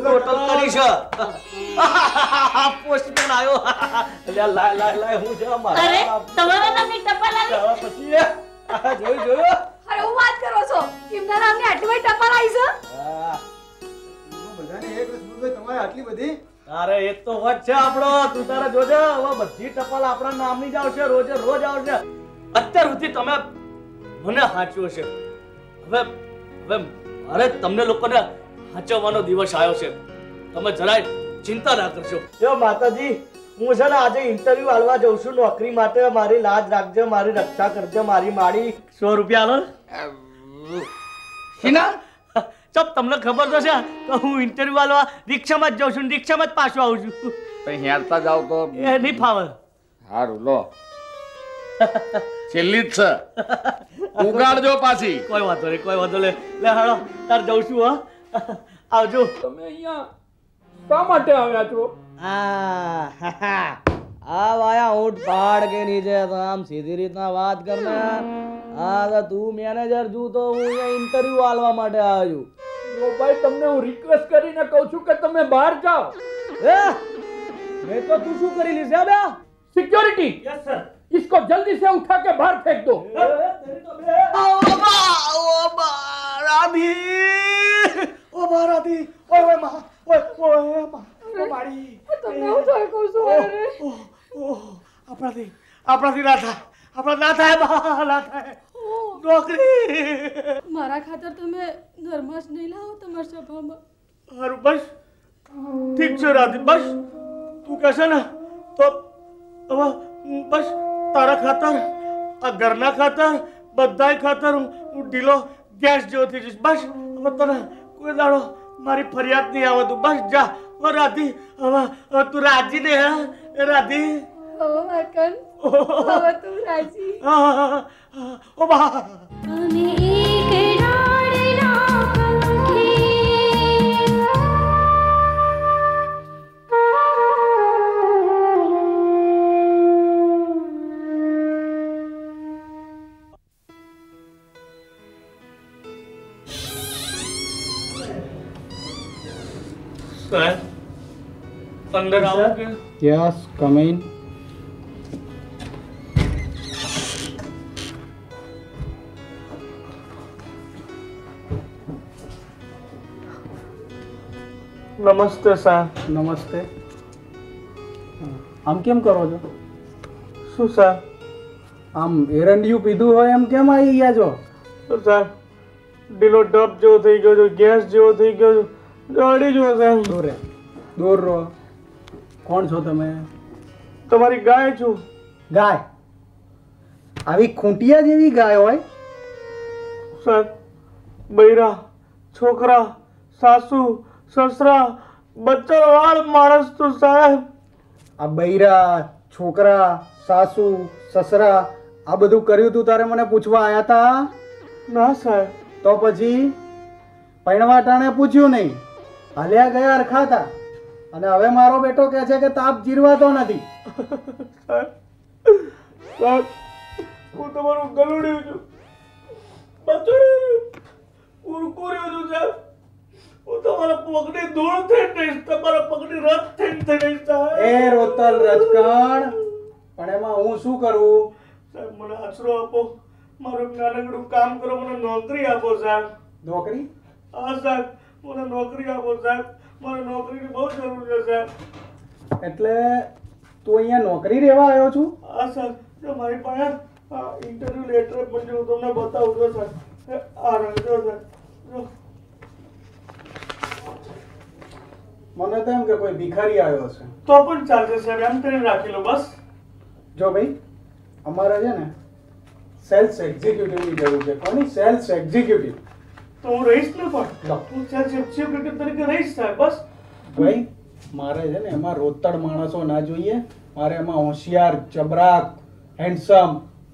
Total કરી છે. Postman આવ્યો. અલ્યા લાય લાય લાય હું અરે મારા તમારા નામની ટપાલ આવી? પછી જોઈ જોયું અરે હું વાત કરો છો? એમના નામની આટલી બધી ટપાલ આવી છે? હા. બધાને એક રસગુલ્લો તમારે આટલી બધી? અરે એક તો વાત છે આપણો તું તારે જોજે હવે બધી ટપાલ આપણા નામની જ આવશે રોજે રોજ આવશે. અત્યાર સુધી તમે મને હાંચ્યો છે હવે હવે મારે તમને લોકોને હાંચવવાનો દિવસ આવ્યો છે. તમે જરાય ચિંતા ના કરશો. જો માતાજી હું છે ને આજે ઇન્ટરવ્યુ આલવા જઉં છું. નોકરી માટે મારી લાજ રાખજો મારી રક્ષા કરજો મારી માડી સો રૂપિયા આલો ચપ તમને ખબર તો છે. તો હું ઇન્ટરવ્યુ આલવા રિક્ષામાં જ જાઉં છું રિક્ષામાં જ પાછો આવું છું. હેરતા જાવ તો. એ નહીં ફાવે. હારું લો. છેલ્લી જ છે. ઉગાડજો પાછી. કોઈ વાંધો નહીં કોઈ વાંધો નહીં. લે હાડો તાર જઉં છું હા. આવજો તમે અહીંયા શા માટે આવ્યા છો આ આ વાયા ઊંટ પહાડ કે નીચે તો આમ સીધી રીતના વાત કરને આ તો તું મેનેજર છું તો હું અહીંયા ઇન્ટરવ્યુ આલવા માટે આવ્યો જો ભાઈ તમને હું રિક્વેસ્ટ કરીને કહું છું કે તમે બહાર જાઓ છું એ મેં તો તું શું કરી લીધું છે બે सिक्योरिटी યસ સર इसको जल्दी से उठा के बाहर फेंक दो રાધી ઓ રાધી ઓય ઓયમાં ઓય ઓયમાં ઓ મારી તમને હું જોઈ કહું છું અરે. ઓહ, આપણાથી આપણાથી ના થાય આપણા ના થાય બા ના થાય. નોકરી. મારા ખાતર તમે નર્મસ નહીં લાવો તમારા સભામાં. હારું બસ. ઠીક છે રાધી બસ. તું કહેશે ને તો હવે બસ તારા ખાતર આ ઘરના ખાતર બધાય ખાતર હું ઢીલો ગેસ જેવો થઈ જઈશ. બસ હવે તને કોઈ દાડો મારી ફરિયાદ નહીં આવે તું. બસ જા. ઓ રાધી હવે તું રાજી ને હે? એ રાધી. ઓ વાકન ઓ તું રાજી. હા, હા, હા, હા. ઓ બા. આવો કે યસ કમ નમસ્તે સાહેબ નમસ્તે આમ કેમ કરો છો શું સાહેબ આમ એરંડિયું પીધું હોય એમ કેમ આવી ગયા છો સાહેબ ઢીલો ડબ જેવો થઈ ગયો છે ગેસ જેવો થઈ ગયો છે દોડી જો સાહેબ. દોરે દોર રહો કોણ છો તમે? તમારી ગાય છું. ગાય? આવી ખૂંટિયા જેવી ગાય હોય? સાહેબ બૈરા છોકરા સાસુ સસરા બચ્ચા વાળ માણસ તો સાહેબ. આ બૈરા છોકરા સાસુ સસરા આ બધું કર્યું તું તારે મને પૂછવા આવ્યા હતા ના સાહેબ. તો પછી પૈણવા ટાણે પૂછ્યું નહીં? હાલ્યા ગયા અરખાતા અને હવે મારો બેટો કહે છે કે તાપ જીરવાતો નથી. હું તમારું ગલુડ્યું છું. બચડ્યું છું છું સાહેબ. હું તમારા પગની ધૂળ થઈ જઈશ તમારા પગની રથ થઈ જઈશ સાહેબ. એ રોતલ રજકણ. પણ એમાં હું શું કરું? સાહેબ મને આશરો આપો. મારું નાનકડું કામ કરો મને નોકરી આપો સાહેબ. નોકરી? હા સાહેબ. મને નોકરી આપો સાહેબ. મને નોકરીની બહુ જરૂર છે સાહેબ. એટલે તું અહીંયા નોકરી રહેવા આવ્યો છું? હા સર જો મારી પાસે ઇન્ટરવ્યુ લેટર પણ જો તમને બતાવું છું સાહેબ. એ આ રહ્યો જો. મને તો એમ કે કોઈ ભિખારી આવ્યો છે. તો પણ ચાલશે સર એમ કરીને રાખી લો બસ. જો ભાઈ અમારે છે ને સેલ્સ એક્ઝિક્યુટિવની જરૂર છે. કોની? સેલ્સ એક્ઝિક્યુટિવ તો હું રહીશ ને પણ? લો. હું સેલ્સ ક્રિકેટ તરીકે રહીશ સાહેબ બસ. ભાઈ મારે છે ને એમાં રોતડ માણસો ના જોઈએ. મારે એમાં હોશિયાર ચબરાક હેન્ડસમ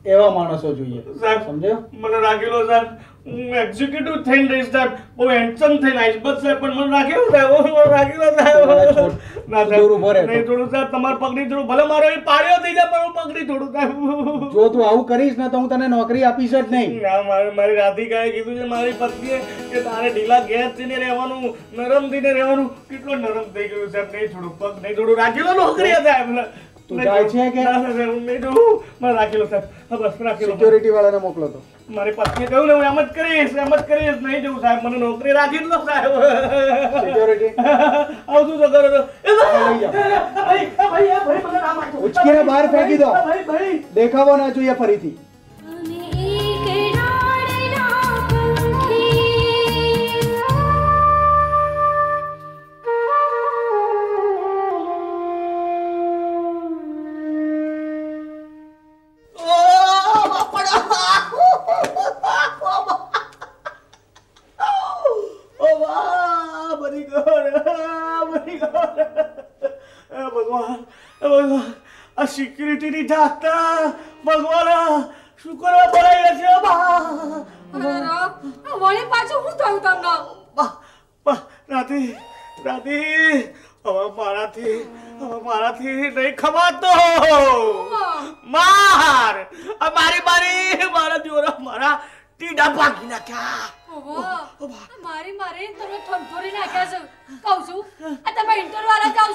એવા માણસો જોઈએ. સાહેબ સમજ્યો? મને રાખેલો સાહેબ. હું એક્ઝિક્યુટિવ થઈને રહીશ સાહેબ. બહુ હેન્ડસમ થઈને આવીશ. બસ સાહેબ પણ મને રાખેલો સાહેબ. રાખેલો સાહેબ. ના સાહેબ. નહીં થોડું સાહેબ તમારા પગડી થોડું ભલે મારો એ પાડ્યો થઈ જાય પણ હું પગડી થોડું સાહેબ. જો તું આવું કરીશ ને તો હું તને નોકરી આપીશ જ નહીં. ના મારે મારી રાધિકાએ કીધું છે મારી પત્નીએ કે તારે ઢીલા ગેસ થઈને રહેવાનું નરમ થઈને રહેવાનું. કેટલો નરમ થઈ ગયું સાહેબ. નહીં થોડું પગ નહીં થોડું રાખેલો નોકરી સાહેબ. તું જાય છે કે? ના, ના, સાહેબ, હું નહીં જોઉં. મારે રાખેલો સાહેબ બસ રાખેલો સિક્યોરિટી વાળાને મોકલો તો. મારી પત્ની કહ્યું ને હું એમ જ કરીશ એમ જ કરીશ. નહીં જવું સાહેબ મને નોકરી રાખી દો સાહેબ. સિક્યોરિટી આવતું તો કરો તો. ઉચકીને બહાર ફેંકી દો. દેખાવો ના જોઈએ ફરીથી.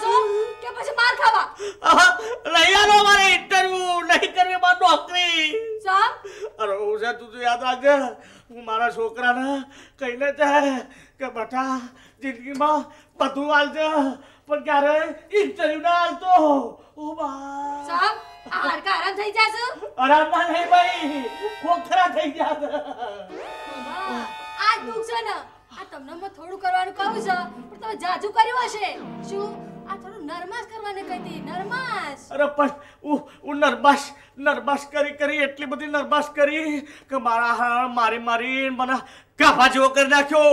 જાવ કે પછી માર ખાવા? લઈ આલો મારે ઇન્ટરવ્યુ નહીં કરવી માર નોકરી. સમ અરે ઉષા તું તો યાદ રાખજે. હું મારા છોકરાને કહીને જાય કે બેટા જિંદગીમાં બધું આવજે પણ ક્યારે ઇન્ટરવ્યુ ના આવતો ઓ બા આ હાડકા આરામ થઈ જશે આરામમાં નહીં ભાઈ ખોખરા થઈ ગયા આ દુઃખ છે ને. આ તમને મેં થોડું કરવાનું કહું છે પણ તમે જાજુ કર્યું હશે. શું? થોડું નરમાશ કરવાને કહી નરમાશ. અરે પણ હું નરમાશ નર્વસ કરી કરી એટલી બધી નરમાશ કરી કે મારા હા મારી મારી મને કાફા જેવો કરી નાખ્યો.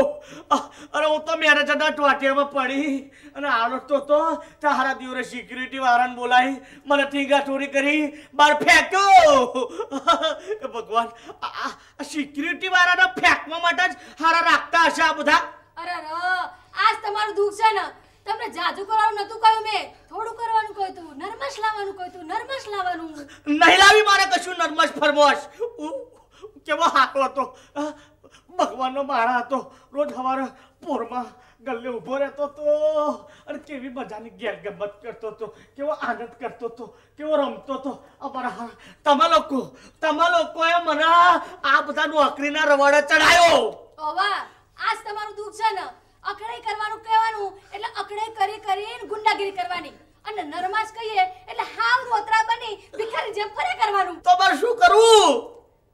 અરે હું તો મેનેજરના ટોટિયામાં પડી અને આવડતો તો તારા દિવરે સિક્યુરિટી વાળાને બોલાવી મને ઠીંગા ચોરી કરી બહાર ફેંક્યો. ભગવાન સિક્યુરિટી વાળાને ફેંકવા માટે જ હારા રાખતા હશે આ બધા. અરે આજ તમારું દુઃખ છે ને તમને જાજુ કરવાનું નતું કહ્યું મેં. થોડું કરવાનું કહ્યું તું. નરમશ લાવવાનું કહ્યું તું. નરમશ લાવવાનું નહીં લાવી મારે કશું નર્મસ ફરમોશ. કેવો હારો હતો. ભગવાનનો મારા હતો. રોજ સવારે પોરમાં ગલ્લે ઊભો રહેતો હતો. અને કેવી મજાની ગેર ગમત કરતો હતો. કેવો આનંદ કરતો હતો. કેવો રમતો હતો. અમારા તમે લોકો તમે લોકોએ મને આ બધા નોકરીના રવાડે ચડાયો. ઓવા આજ તમારું દુઃખ છે ને? અકડાઈ કરવાનું કહેવાનું એટલે અકડાઈ કરી કરીને ગુંડાગીરી કરવાની. અને નરમાસ કહીએ એટલે હાવ રોતરા બની ભિખારી જેમ ફરે કરવાનું. તો બસ શું કરવું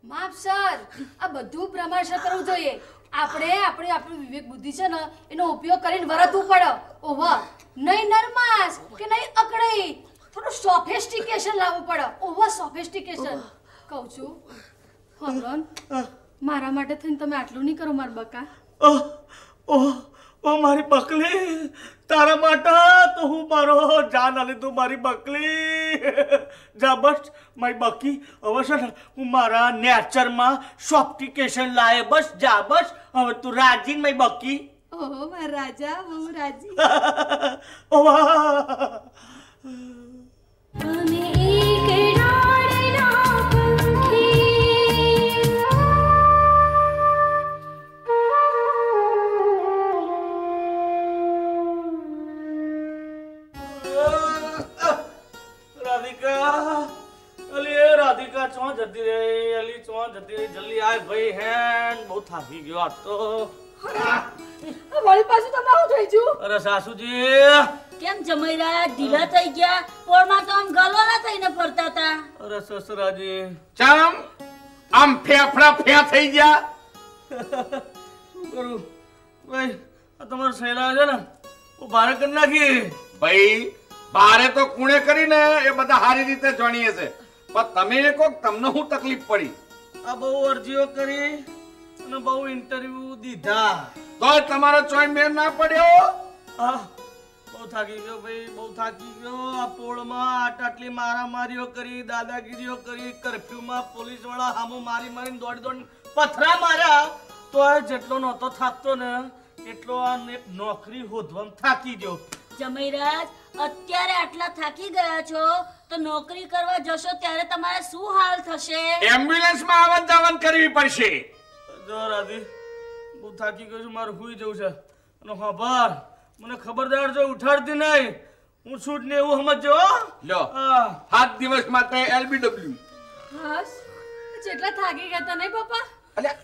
માફ સર આ બધું પ્રમાણસર કરવું જોઈએ. આપણે આપણે આપણું વિવેક બુદ્ધિ છે ને એનો ઉપયોગ કરીને વરતવું પડે. ઓવા નહીં નરમાસ કે નહીં અકડાઈ થોડું સોફેસ્ટિકેશન લાવવું પડે. ઓવા સોફેસ્ટિકેશન કહું છું હમરોન મારા માટે થઈને તમે આટલું નહીં કરો મારા બકા. ઓહ ઓહ ઓ મારી બકલી તારા માટે તો હું મારો જાન આલી તું મારી બકલી. જા બસ મારી બકી. હવે છે ને હું મારા નેચરમાં સોફ્ટિકેશન લાવે બસ જા બસ હવે તું રાજી ને મારી બકી? ઓહો મારા રાજા હું રાજી. ઓ થાકી ગયો તો. વળી પાછું તમે આવું થઈ ગયું? અરે સાસુજી. કેમ જમાઈ રહ્યા ઢીલા થઈ ગયા. પોળમાં તો આમ ગલોલા થઈને ફરતા હતા. અરે સસરાજી. ચમ? આમ ફેફડા ફે થઈ ગયા? શું કરું ભાઈ આ તમારો સહેલા છે ને હું ભારે કરી નાખી. ભાઈ બારે તો કુણે કરીને એ બધા સારી રીતે જાણીએ છે. પણ તમે કોક તમને શું તકલીફ પડી? આ બહુ અરજીઓ કરી. અને બહુ ઇન્ટરવ્યુ દીધા. તો તમારો ચોઈન મેર ના પડ્યો? આ બહુ થાકી ગયો ભાઈ બહુ થાકી ગયો. આ પોળમાં આટ આટલી મારામારીઓ કરી દાદાગીરીઓ કરી કર્ફ્યુમાં પોલીસવાળા હામો મારી મારીને દોડી દોડી પથરા માર્યા. તો જેટલો નહોતો થાકતો ને એટલો આ નોકરી હોધવામાં થાકી ગયો. જમૈરાજ અત્યારે આટલા થાકી ગયા છો? તો નોકરી કરવા જશો ત્યારે તમારે શું હાલ થશે? એમ્બ્યુલન્સમાં આવન જાવન કરવી પડશે. જો રાધી હું થાકી ગયો છું મારે હુઈ જવું છે. અને ખબર મને ખબરદાર જો ઉઠાડતી નહીં. હું છૂટ ને એવું સમજજો હો. લ્યો. હા. સાત દિવસ માટે એલબીડબ્લ્યુ બસ. જેટલા થાકી ગયા તા નહીં પપ્પા? અલ્યા.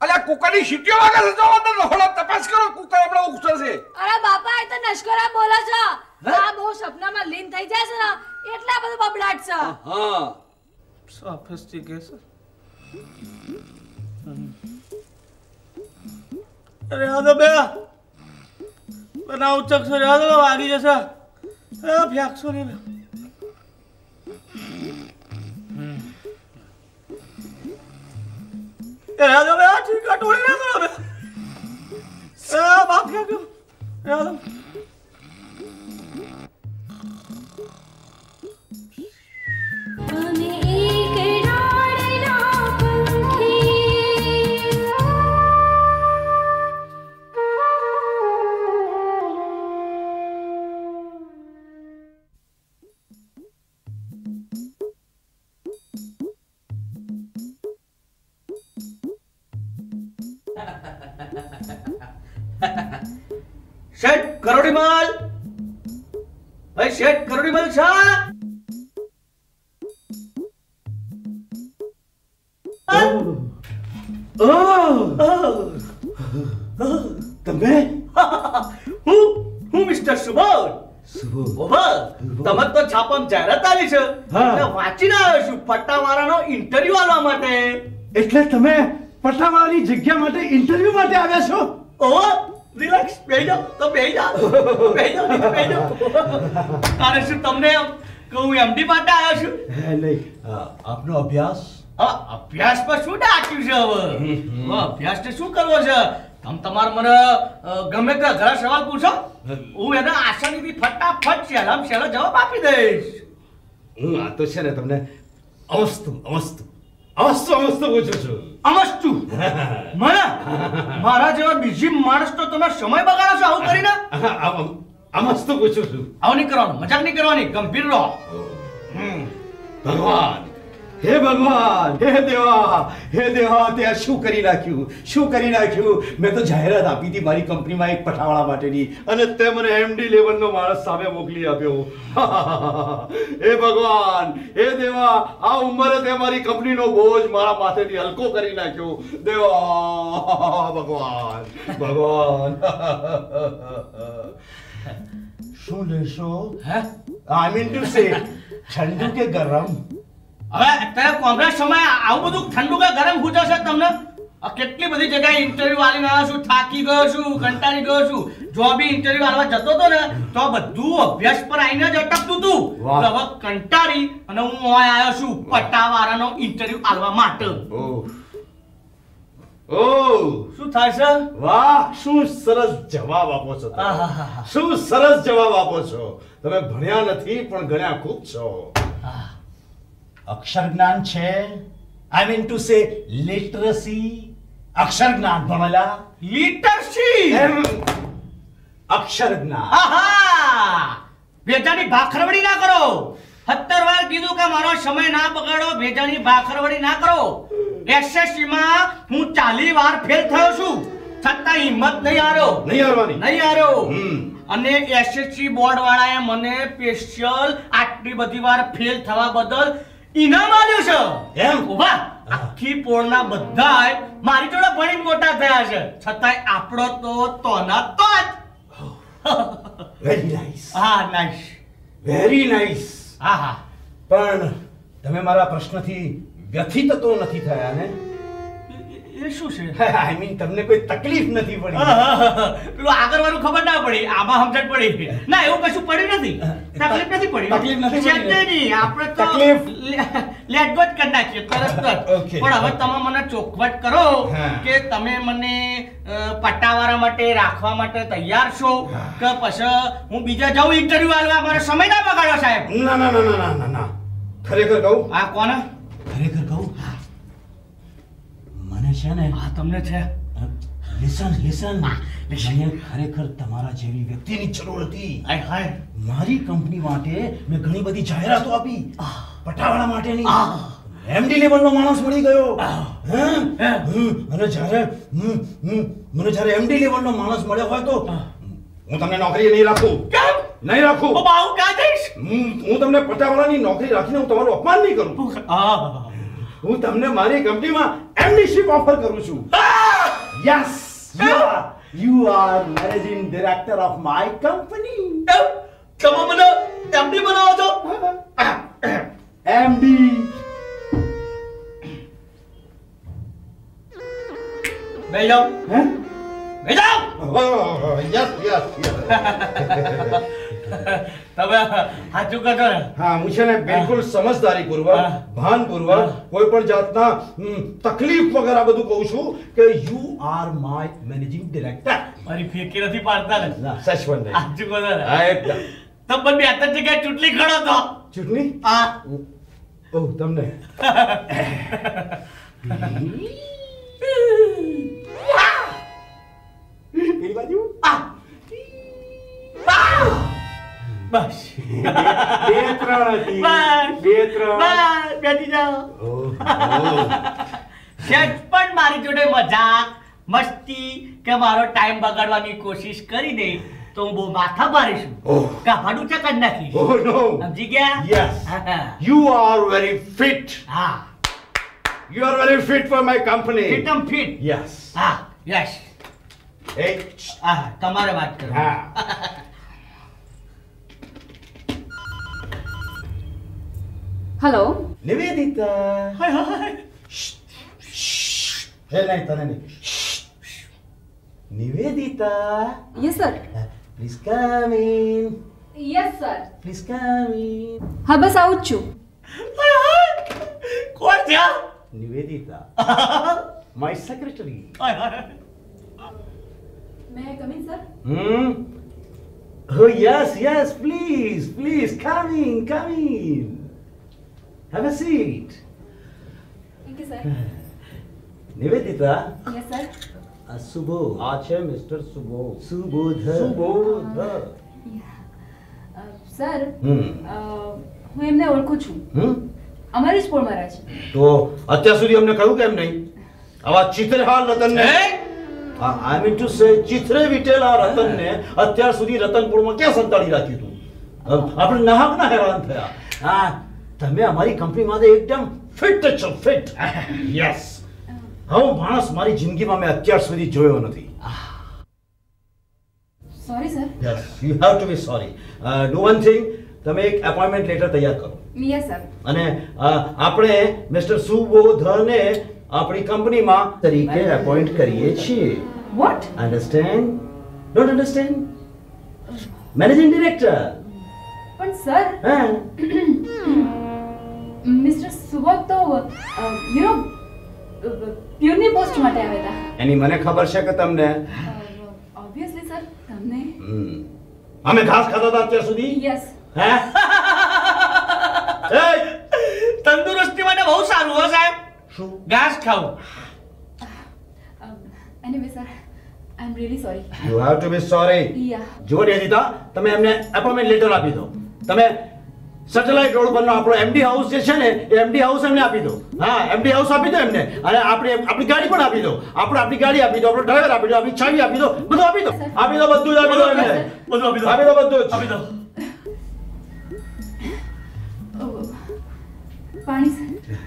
અલ્યા કુકરની સીટીઓ વાગે છે જો તપાસ કરો કુકર હમણાં ઉગશે છે. અરે બાપા એ તો નશ્કરા બોલો છો. આ બહુ સપનામાં લીન થઈ જાય છે ને એટલા બધું બબડાટ છે. હા. સોફિસ્ટિકેશન અરે હા તો બે. બનાવ ઉચક છે રહ્યા વાગી જશે. નહીં રહ્યા તો બે ઠીક ટોળી ના કરો બે બાપ ફેંક્યો રહ્યા તો જગ્યા માટે ઇન્ટરવ્યુ માટે આવ્યા છો? ઓ રિલેક્સ બેહી જાઓ તો બેહી જાઓ બેહી જાઓ નીચે બેહી જાઓ. તારે શું તમને કહું એમડી માટે આવ્યો છું? હે નહીં. આપનો અભ્યાસ? હા અભ્યાસ પર શું ડાક્યું છે હવે? હવે અભ્યાસ ને શું કરવો છે? તમ તમાર મને ગમે તે ઘણા સવાલ પૂછો. હું એને આસાનીથી ફટાફટ સહેલામ સહેલો જવાબ આપી દઈશ. હું આ તો છે ને તમને અવસ્તુ અવસ્તુ. અવસ્તુ અવસ્તુ પૂછું છું. અમસ્તુ. મને? મારા જેવા બીજી માણસ તો તમે સમય બગાડો છો આવું કરીને? અમસ્તુ પૂછું છું. આવું નહીં કરવાનું. મજાક નહીં કરવાની. ગંભીર રહો. ભગવાન. હે ભગવાન હે દેવા હે દેવા તે શું કરી નાખ્યું? શું કરી નાખ્યું? મેં તો જાહેરાત આપી હતી મારી કંપનીમાં એક પઠાવાળા માટેની અને તે મને એમડી લેવલનો માણસ સામે મોકલી આપ્યો. હે ભગવાન હે દેવા આ ઉંમરે તે મારી કંપનીનો બોજ મારા માથેથી હલકો કરી નાખ્યો. દેવા ભગવાન ભગવાન. શું લેશો? હે? આઈ મીન ટુ સે ઠંડુ કે ગરમ? હવે અત્યારે કોંગ્રેસ સમય આવું બધું ઠંડુ કે ગરમ પૂછો છે તમને? કેટલી બધી જગ્યાએ ઇન્ટરવ્યુ આવ્યો છું થાકી ગયો છું કંટાળી ગયો છું. જો બી ઇન્ટરવ્યુ આલવા જતો હતો ને તો બધું અભ્યાસ પર આવીને જ અટકતું હતું હવે કંટાળી અને હું અહીં આવ્યો છું પટ્ટાવાળાનો ઇન્ટરવ્યુ આલવા માટે. ઓહ. શું થાય છે? વાહ શું સરસ જવાબ આપો છો. શું સરસ જવાબ આપો છો. તમે ભણ્યા નથી પણ ગણ્યા ખૂબ છો. અક્ષર જ્ઞાન છે? I mean to say literacy અક્ષર જ્ઞાન ભણેલા? લિટરસી એમ. અક્ષર જ્ઞાન. આહા! ભેજાની ભાખરવડી ના કરો. સત્તર વાર કીધું કે મારો સમય ના બગાડો ભેજાની ભાખરવડી ના કરો. એસએસસી માં હું ચાલી વાર ફેલ થયો છું. છતાં હિંમત નહીં હારો. નહીં હારવાની. નહીં હારો. હમ. અને એસએસસી બોર્ડ વાળાએ મને સ્પેશિયલ આટલી બધી વાર ફેલ થવા બદલ ઇનામ આપ્યું છે. એમ? ઊભા. આખી પોળના બધાય મારી જોડે ભણીને મોટા થયા છે. છતાંય આપણો તો તોના તો જ. વેરી નાઈસ હા નાઈસ વેરી નાઈસ હા હા. પણ તમે મારા પ્રશ્નથી વ્યથિત તો નથી થયા ને? એ- શું છે? આઈ મીન તમને કોઈ તકલીફ નથી પડી. પેલું આગળ વાળું ખબર ના પડી. આમાં સમજણ પડી ના એવું કશું પડ્યું નથી. તકલીફ નથી પડી. તકલીફ નથી પડી. નહીં આપણે તો તકલીફ? લેટ ગો જ કરી નાખીએ તરત જ. પણ હવે તમે મને ચોખવટ કરો કે તમે મને પટ્ટાવાળા માટે રાખવા માટે તૈયાર છો કે પછી હું બીજા જાઉં ઇન્ટરવ્યુ આલવા? મારો સમય ના બગાડો સાહેબ. ના ના ના ના ના. ખરેખર કહું? આ કોને? ખરેખર કહું? મને છે ને? હા તમને છે. લિસન લિસન મને ખરેખર તમારા જેવી વ્યક્તિની જરૂર હતી. હાય હાય. મારી કંપની માટે મેં ઘણી બધી જાહેરાતો આપી. પટાવાળા માટેની. એમડી લેવલનો માણસ મળી ગયો. અને જ્યારે મને જ્યારે એમડી લેવલનો માણસ મળ્યો હોય તો હું. તમને નોકરી નહીં રાખું. કેમ? નહીં રાખું. હું હું તમને પટાવાળાની નોકરી રાખીને હું તમારું અપમાન નહીં કરું. હું તમને મારી કંપનીમાં એમડીશીપ ઓફર કરું છું. Yes you are you are managing director of my company તમે મને એમડી બનાવો છો? MD madam? જાઓ હે? મેડમ! યસ યસ યસ તમે સાચું કહો ને? હા હું છે ને બિલકુલ સમજદારી પૂર્વક ભાન પૂર્વક કોઈ પણ જાતના તકલીફ વગર આ બધું કહું છું કે you are my managing director મારી ફેંકી નથી પાડતા ને? સચવન નહીં સાચું કહો ને? હા એકદમ. તમે બે ત્રણ જગ્યાએ ચૂંટણી ખડો તો? ચૂંટણી? હા. ઓહ તમને. બસ બે ત્રણ હતી બે ત્રણ બેઠી જાઓ ઓહ, ઓહ. પણ મારી જોડે મજાક મસ્તી કે મારો ટાઈમ બગાડવાની કોશિશ કરી દે તો હું બહુ માથા મારીશું. ઓહ. કાફાડું ચકન નાખીશ નથી? No! સમજી ગયા? Yes you You are fit હા. You are very fit for my company fit M fit yes હા યસ એ હા તમારે વાત કરો હા. હેલો નિવેદિતા. હાય, હાય. હે નહીં તને નહીં. Nivedita. Yes sir Please come in. Yes sir Please come in. હા બસ આવું જ છું. કોણ છે આ? Nivedita. Hi, hi. May coming sir Hmm? Oh yes, yes, please, please, come in, come in. Have a seat. Thank you sir Nivedita yes Acha, આ સુબોધ આ છે mister yeah. uh, sir, hmm. uh, હું એમને ઓળખું છું. હમ અમારી જ પોળમાં છે તો અત્યાર સુધી અમને કહ્યું કેમ નહીં? આવા ચિત્રહાર રતનને. હે? આઈ મીન ટુ સે ચિત્રે વિટેલા રતનને અત્યાર સુધી રતનપુરમાં ક્યાં સંતાડી રાખ્યું હતું? આપણે નાહક ના હેરાન થયા. હા. તમે અમારી કંપનીમાં એકદમ ફિટ છો ફિટ યસ આવો માણસ મારી જિંદગીમાં મેં અત્યાર સુધી જોયો નથી. Sorry sir yes you have to be sorry do one thing તમે એક એપોઇન્ટમેન્ટ લેટર તૈયાર કરો. યસ સર અને આપણે મિસ્ટર સુબોધને આપણી કંપનીમાં તરીકે એપોઇન્ટ કરીએ છીએ. What understand don't understand managing director પણ સર હા સુબોધ તો યુ નો પ્યુરની પોસ્ટ માટે આવ્યા હતા. એની મને ખબર છે કે તમને? ઓબ્વિયસલી સર તમને. અમે ઘાસ ખાતા હતા અત્યાર સુધી? યસ હે? એ, તંદુરસ્તી માટે બહુ સારું હો સાહેબ. શું? ઘાસ ખાવું. Anyway sir I am really sorry you have to be sorry yeah જો તો તમે એમને એપોઇન્ટમેન્ટ લેટર આપી દો. તમે સેટેલાઇટ રોડ પરનો આપણો એમડી હાઉસ જે છે ને એ એમડી હાઉસ એમને આપી દો. હા એમડી હાઉસ આપી દો એમને. અને આપણે આપણી ગાડી પણ આપી દો. આપણે આપણી ગાડી આપી દો આપણો ડ્રાઈવર આપી દો આપણી ચાવી આપી દો બધું આપી દો. આપી દો બધું જ આપી દો એમને. બધું આપી દો. આપી દો બધું જ. આપી દો. પાણી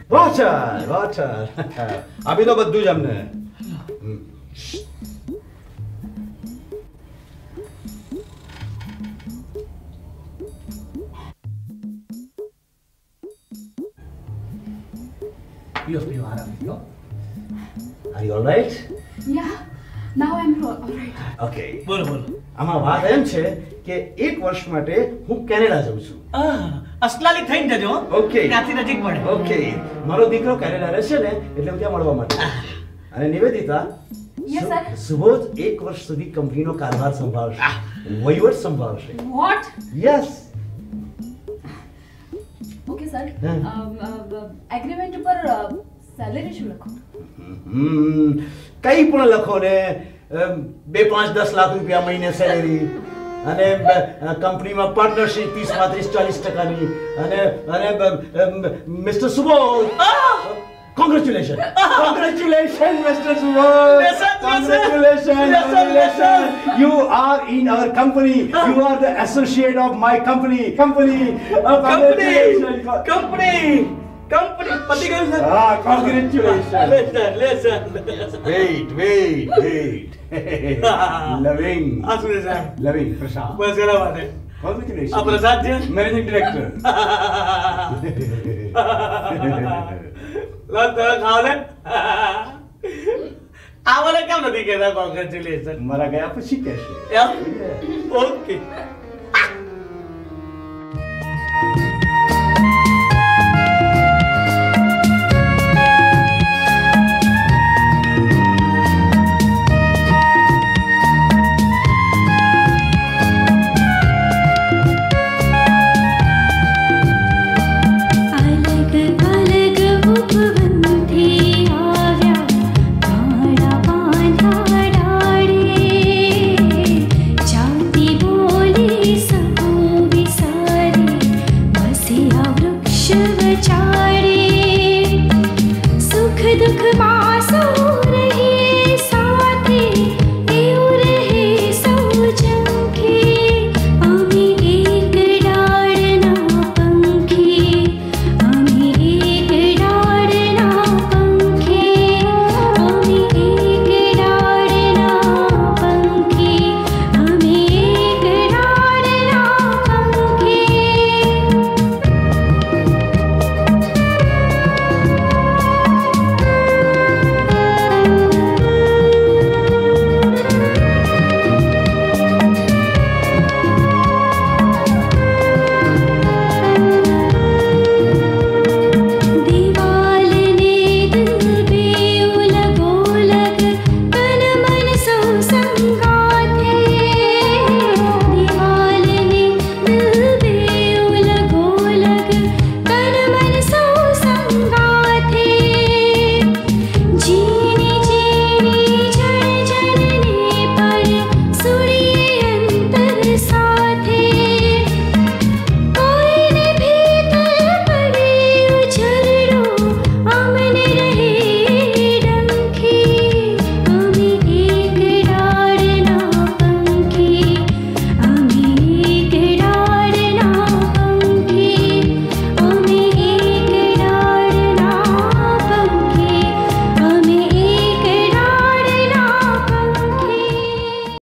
વોટર વોટર આપી દો બધું જ અમને Okay. બોલો બોલો. આમાં વાત એમ છે કે એક વર્ષ માટે હું કેનેડા જઉં છું. અસલાલી થઈને જજો ઓકે ત્યાંથી નજીક પડે. ઓકે મારો દીકરો કેનેડા રહેશે ને એટલે હું ત્યાં મળવા માટે. અને નિવેદિતા સુબોધ એક વર્ષ સુધી કંપનીનો કારભાર સંભાળશે. વહીવટ સંભાળશે. What yes okay sir agreement પર સેલેરી શું લખો? કઈ પણ લખો ને બે પાંચ દસ લાખ રૂપિયા મહિને સેલેરી અને અ, કંપનીમાં પાર્ટનરશિપ ત્રીસ પાંત્રીસ ચાલીસ ટકાની અને અને mister Subodh congratulation congratulation mister Subodh Listen, listen. Congratulation Listen, congratulation you are in our company you are the associate of my company company company company Company પતી ગયું સર હા congratulation lesson Wait, wait, wait. Loving. આ છે સાહેબ Loving, Prashad. બસ એના માટે Congratulations. આ પ્રસાદ છે Managing Director. લો તને ખાવ ને આ મને કેમ નથી કહેતા કોંગ્રેચ્યુલેશન મારા ગયા પછી કહેશે. Okay so